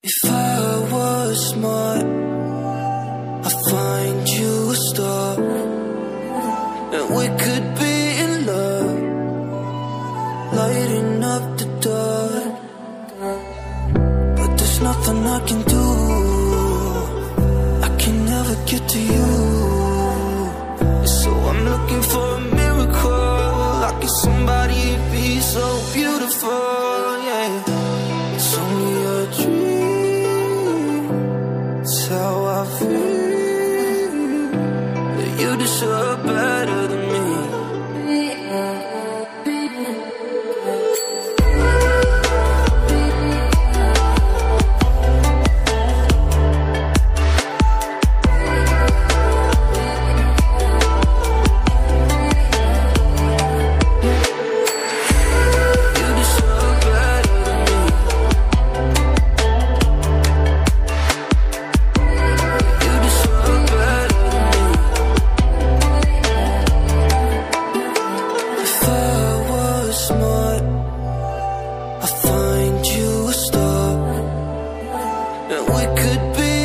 If I was smart, I'd find you a star, and we could be in love, lighting up the dark. But there's nothing I can do. I can never get to you. So I'm looking for a miracle. Like if somebody be so beautiful, yeah. You deserve better. I'll find you a star. And we could be